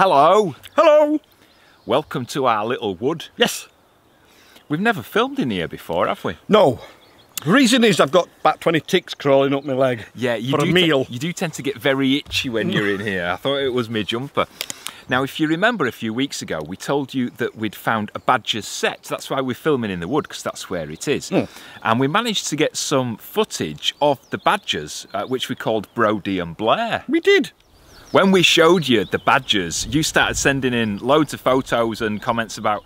Hello, Hello. welcome to our little wood. Yes. We've never filmed in here before, have we? No. The reason is I've got about 20 ticks crawling up my leg. Yeah, you For do te- meal. you do tend to get very itchy when you're in here. I thought it was my jumper. Now, if you remember a few weeks ago, we told you that we'd found a badger's set. That's why we're filming in the wood, because that's where it is. Hmm. And we managed to get some footage of the badgers, uh, which we called Brody and Blair. We did. When we showed you the badgers, you started sending in loads of photos and comments about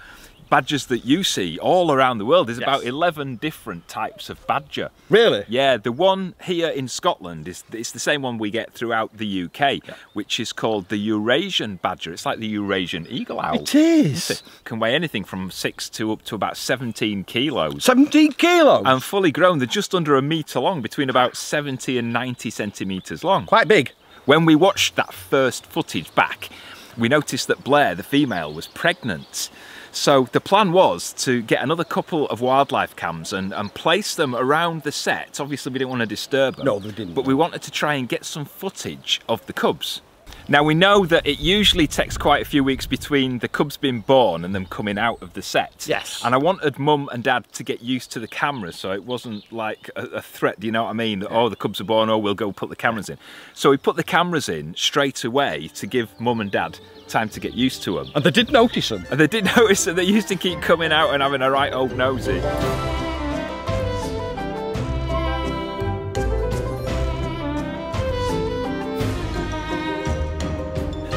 badgers that you see all around the world. There's Yes. about 11 different types of badger. Really? Yeah, the one here in Scotland is it's the same one we get throughout the UK, which is called the Eurasian badger. It's like the Eurasian eagle owl. It is. It can weigh anything from six to up to about 17 kilos. 17 kilos. And fully grown, they're just under a metre long, between about 70 and 90 centimetres long. Quite big. When we watched that first footage back, we noticed that Blair, the female, was pregnant. So the plan was to get another couple of wildlife cams and, and place them around the set. Obviously, we didn't want to disturb them. No, they didn't. But we wanted to try and get some footage of the cubs. Now we know that it usually takes quite a few weeks between the cubs being born and them coming out of the set. Yes. And I wanted mum and dad to get used to the cameras so it wasn't like a, a threat, do you know what I mean? That, Oh, the cubs are born, oh, we'll go put the cameras in. So we put the cameras in straight away to give mum and dad time to get used to them. And they did notice them. And they did notice that they used to keep coming out and having a right old nosy.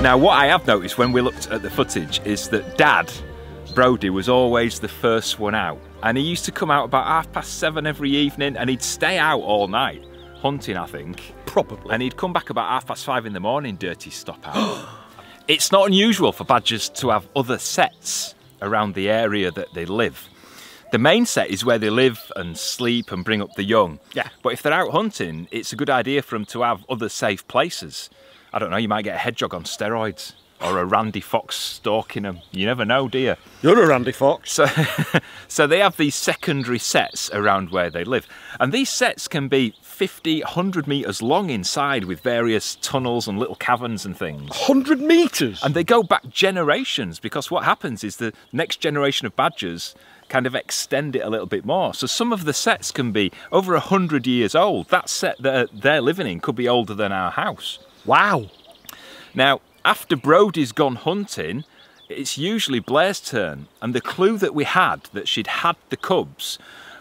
Now, what I have noticed when we looked at the footage is that Dad, Brody, was always the first one out. And he used to come out about half past seven every evening and he'd stay out all night, hunting, I think. Probably. And he'd come back about half past five in the morning, dirty stop out. it's not unusual for badgers to have other sets around the area that they live. The main set is where they live and sleep and bring up the young. Yeah. But if they're out hunting, it's a good idea for them to have other safe places. I don't know, you might get a hedgehog on steroids or a Randy Fox stalking them. You never know, do you? You're a Randy Fox. So, so they have these secondary sets around where they live. And these sets can be 50, 100 metres long inside with various tunnels and little caverns and things. 100 metres. And they go back generations because what happens is the next generation of badgers kind of extend it a little bit more. So some of the sets can be over 100 years old. That set that they're living in could be older than our house. Wow. Now, after Brody's gone hunting, it's usually Blair's turn. And the clue that we had that she'd had the cubs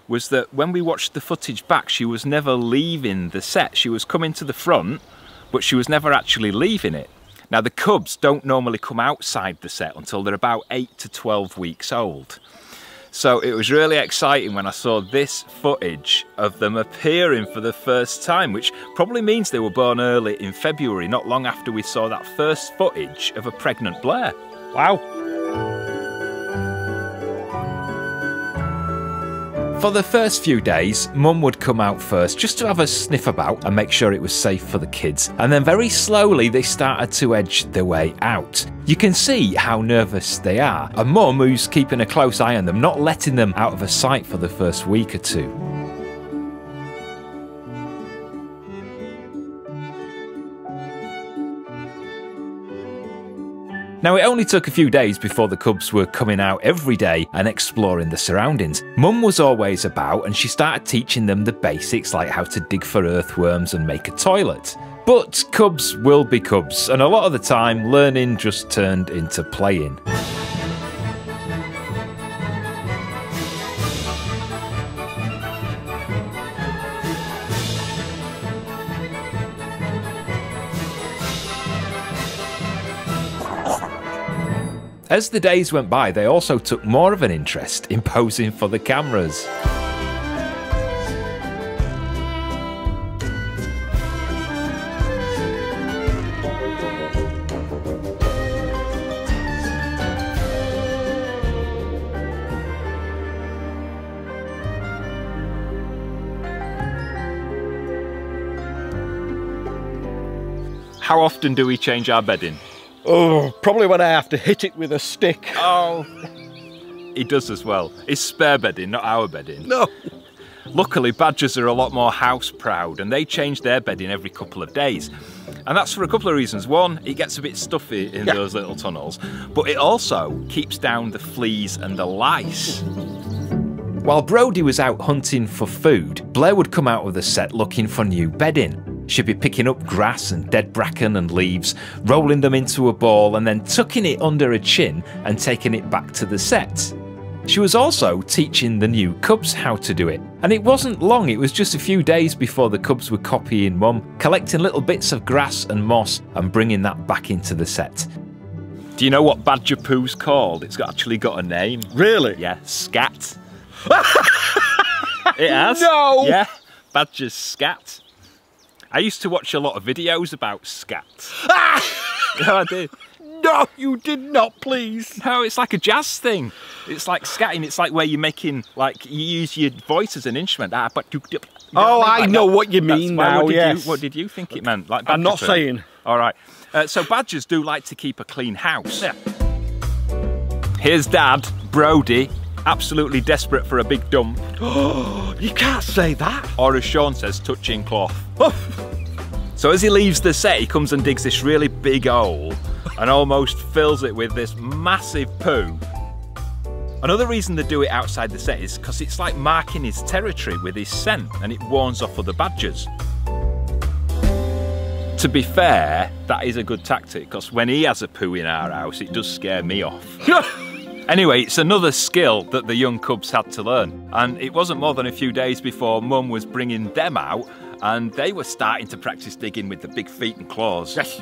was that when we watched the footage back, she was never leaving the set. She was coming to the front, but she was never actually leaving it. Now, the cubs don't normally come outside the set until they're about 8 to 12 weeks old. So it was really exciting when I saw this footage of them appearing for the first time, which probably means they were born early in February, not long after we saw that first footage of a pregnant Blair. Wow. For the first few days, Mum would come out first just to have a sniff about and make sure it was safe for the kids. And then very slowly they started to edge their way out. You can see how nervous they are. A mum who's keeping a close eye on them, not letting them out of her sight for the first week or two. Now, it only took a few days before the cubs were coming out every day and exploring the surroundings. Mum was always about and she started teaching them the basics like how to dig for earthworms and make a toilet. But cubs will be cubs, and a lot of the time, learning just turned into playing. As the days went by, they also took more of an interest in posing for the cameras. How often do we change our bedding? Oh, probably when I have to hit it with a stick. Oh, he does as well. It's spare bedding, not our bedding. No. Luckily, badgers are a lot more house proud and they change their bedding every couple of days. And that's for a couple of reasons. One, it gets a bit stuffy in Yeah. those little tunnels, but it also keeps down the fleas and the lice. While Brody was out hunting for food, Blair would come out of the set looking for new bedding. She'd be picking up grass and dead bracken and leaves, rolling them into a ball, and then tucking it under her chin and taking it back to the set. She was also teaching the new cubs how to do it. And it wasn't long, it was just a few days before the cubs were copying Mum, collecting little bits of grass and moss and bringing that back into the set. Do you know what badger poo's called? It's got- actually got a name. Really? Yeah, scat. it has. No! Yeah, badgers scat. I used to watch a lot of videos about scat. yeah, I did. No, you did not, please. No, it's like a jazz thing. It's like scatting. It's like where you're making, like, you use your voice as an instrument. Ah, but you, you know Oh, I Like know that. what you mean now, What did, yes. you, what did you think it meant? Like I'm not saying. All right. Uh, so badgers do like to keep a clean house. Yeah. Here's Dad, Brody, absolutely desperate for a big dump, You can't say that. or as Sean says, touching cloth. So as he leaves the set, he comes and digs this really big hole and almost fills it with this massive poo. Another reason they do it outside the set is because it's like marking his territory with his scent and it warns off other badgers. To be fair, that is a good tactic because when he has a poo in our house, it does scare me off. Anyway, it's another skill that the young cubs had to learn. And it wasn't more than a few days before Mum was bringing them out and they were starting to practice digging with the big feet and claws. yes.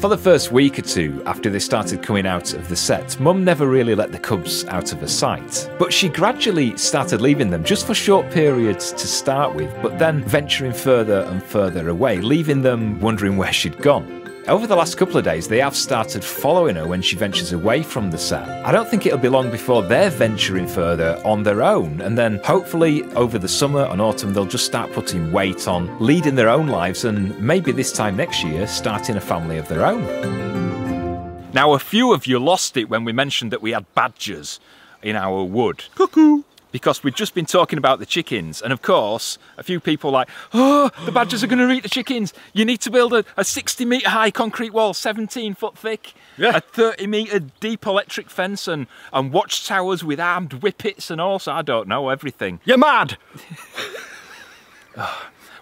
For the first week or two after they started coming out of the set, Mum never really let the cubs out of her sight. But she gradually started leaving them just for short periods to start with, but then venturing further and further away, leaving them wondering where she'd gone. Over the last couple of days, they have started following her when she ventures away from the set. I don't think it'll be long before they're venturing further on their own, and then hopefully over the summer and autumn, they'll just start putting weight on, leading their own lives, and maybe this time next year, starting a family of their own. Now, a few of you lost it when we mentioned that we had badgers in our wood. Cuckoo. Because we'd just been talking about the chickens, and of course, a few people like, oh, the badgers are going to eat the chickens. You need to build a, a 60 metre high concrete wall, 17 foot thick, Yeah. a 30 metre deep electric fence, and, and watchtowers with armed whippets, and also, I don't know, everything. You're mad.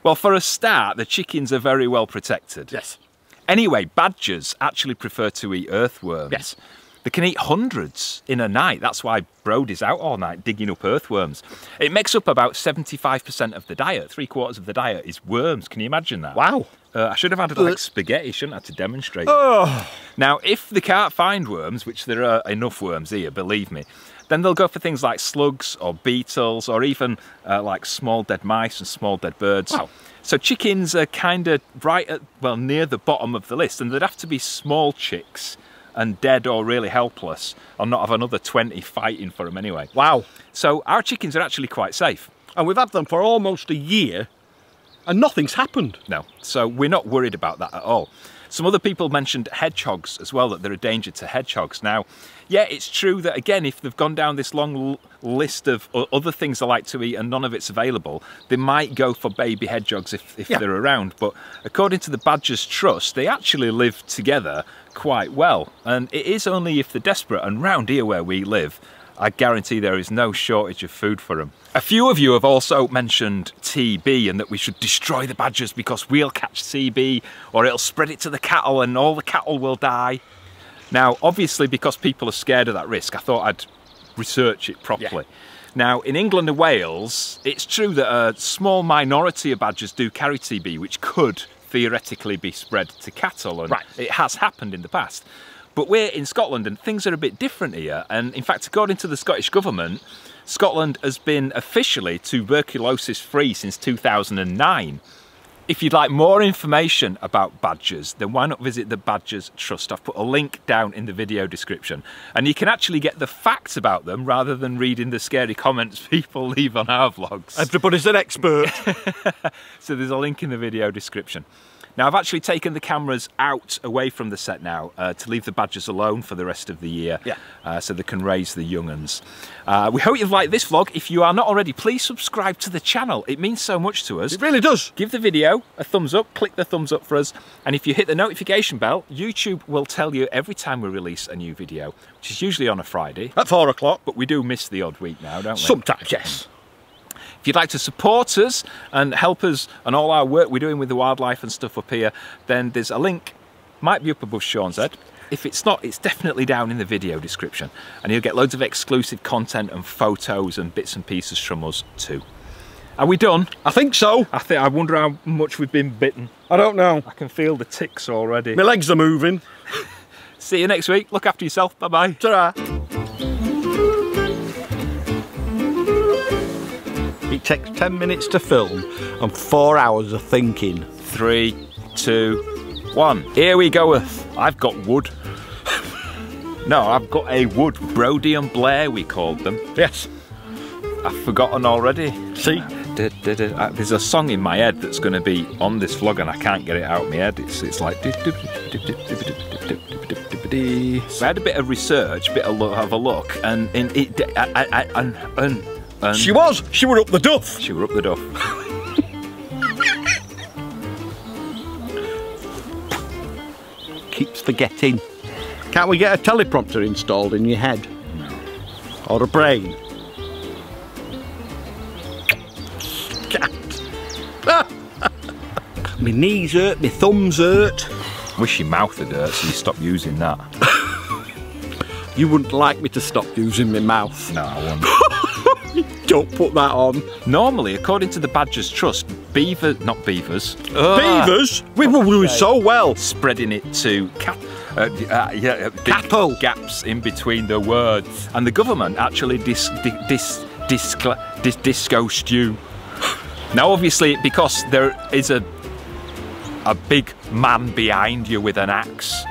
Well, for a start, the chickens are very well protected. Yes. Anyway, badgers actually prefer to eat earthworms. Yes. They can eat hundreds in a night. That's why Brody's out all night digging up earthworms. It makes up about 75% of the diet. Three quarters of the diet is worms. Can you imagine that? Wow. Uh, I should have had like spaghetti, shouldn't I, to demonstrate. Oh. Now, if they can't find worms, which there are enough worms here, believe me, then they'll go for things like slugs or beetles or even uh, like small dead mice and small dead birds. Wow. So chickens are kind of right at, well, near the bottom of the list, and they'd have to be small chicks and dead or really helpless, or not have another 20 fighting for them anyway. Wow. So our chickens are actually quite safe. And we've had them for almost a year, and nothing's happened. No. So we're not worried about that at all. Some other people mentioned hedgehogs as well, that they're a danger to hedgehogs. Now, yeah, it's true that again, if they've gone down this long list of other things they like to eat and none of it's available, they might go for baby hedgehogs if, if Yeah. they're around. But according to the Badgers Trust, they actually live together quite well. And it is only if they're desperate. And round here where we live, I guarantee there is no shortage of food for them. A few of you have also mentioned TB and that we should destroy the badgers because we'll catch TB or it'll spread it to the cattle and all the cattle will die. Now, obviously, because people are scared of that risk, I thought I'd research it properly. Now, in England and Wales, it's true that a small minority of badgers do carry TB, which could theoretically be spread to cattle, and Right. it has happened in the past. But we're in Scotland and things are a bit different here. And in fact, according to the Scottish Government, Scotland has been officially tuberculosis free since 2009. If you'd like more information about badgers, then why not visit the Badgers Trust? I've put a link down in the video description. And you can actually get the facts about them rather than reading the scary comments people leave on our vlogs. Everybody's an expert. So there's a link in the video description. Now I've actually taken the cameras out away from the set now uh, to leave the badgers alone for the rest of the year Yeah. uh, so they can raise the young uns. Uh, we hope you've liked this vlog. If you are not already, please subscribe to the channel. It means so much to us. It really does. Give the video a thumbs up, click the thumbs up for us, and if you hit the notification bell, YouTube will tell you every time we release a new video, which is usually on a Friday, At four o'clock. but we do miss the odd week now, don't we? Sometimes, yes. If you'd like to support us and help us and all our work we're doing with the wildlife and stuff up here, then there's a link, might be up above Sean's head. If it's not, it's definitely down in the video description. And you'll get loads of exclusive content and photos and bits and pieces from us too. Are we done? I think so. I think I wonder how much we've been bitten. I don't know. I can feel the ticks already. My legs are moving. See you next week. Look after yourself. Bye bye. Ta-ra. It takes 10 minutes to film and four hours of thinking. Three, two, one. Here we goeth. I've got wood. no, I've got a wood. Brody and Blair, we called them. Yes. I've forgotten already. See? Uh, There's a song in my head that's going to be on this vlog and I can't get it out of my head. It's, it's like. I had a bit of research, bit of, lo- of a look, and, and it. I, I, I, and, and, She was. She were up the duff. she were up the duff. Keeps forgetting. Can't we get a teleprompter installed in your head? Or a brain? Can't. my knees hurt, my thumbs hurt. Wish your mouth had hurt, so you stop using that. You wouldn't like me to stop using my mouth. No, I won't. Don't put that on. Normally, according to the Badgers Trust, beaver, not beavers, Ah. Beavers? We were doing so well. spreading it to cat, uh, uh, yeah, uh, Cattle. gaps in between the words, and the government actually dis, dis, dis, dis, disco stew. Now, obviously, because there is a a big man behind you with an axe.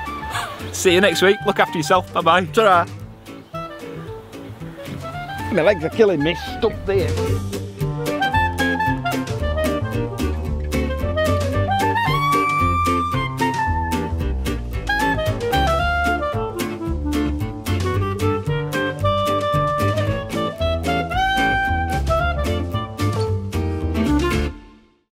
See you next week. Look after yourself. Bye bye. Ta-ra. My legs are killing me. Stuck there.